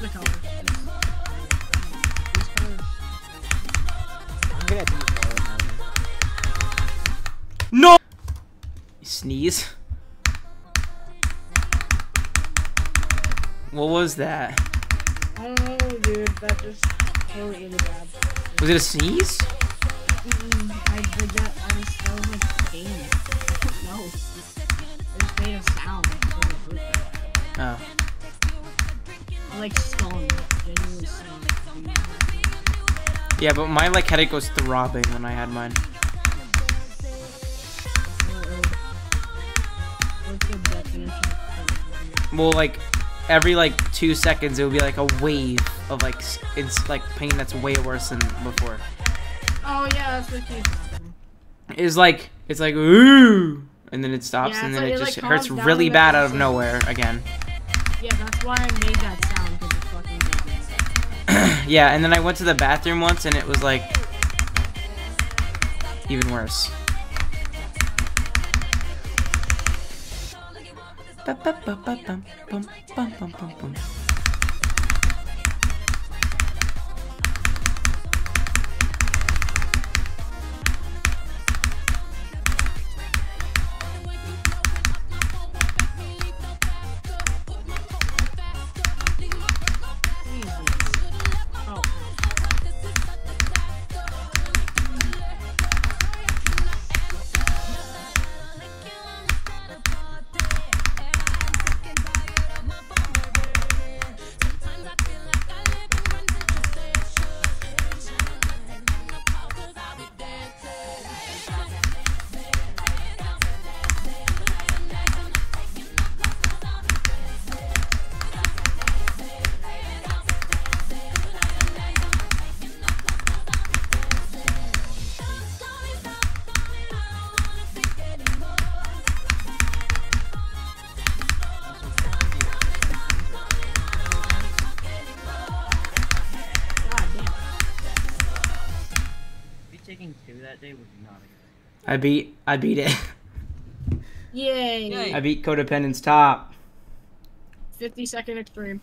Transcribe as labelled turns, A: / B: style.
A: the color. No! Sneeze. What was that?
B: I don't know, dude. That just totally.
A: Was it a sneeze?
B: Mm I did that. I was so like pain. It made sound.
A: Oh.
B: Like stung. Genuinely stung.
A: Yeah, but my like headache was throbbing when I had mine.
B: What's the definition of
A: Well, like every like two seconds, it would be like a wave of like it's like pain that's way worse than before.
B: Oh yeah, that's what.
A: It's like it's like ooh, and then it stops,
B: Yeah,
A: and then
B: like-
A: it
B: it,
A: just
B: like,
A: hurts really bad out of nowhere again.
B: Yeah, that's why I made that sound
A: Yeah, and then I went to the bathroom once, and it was like even worse. Ba-ba-ba-ba-bum, bum, bum,
C: two that day was not a good
A: I beat I beat it.
B: Yay.
C: Yay.
A: I beat Codependence top.
B: 50 second extreme.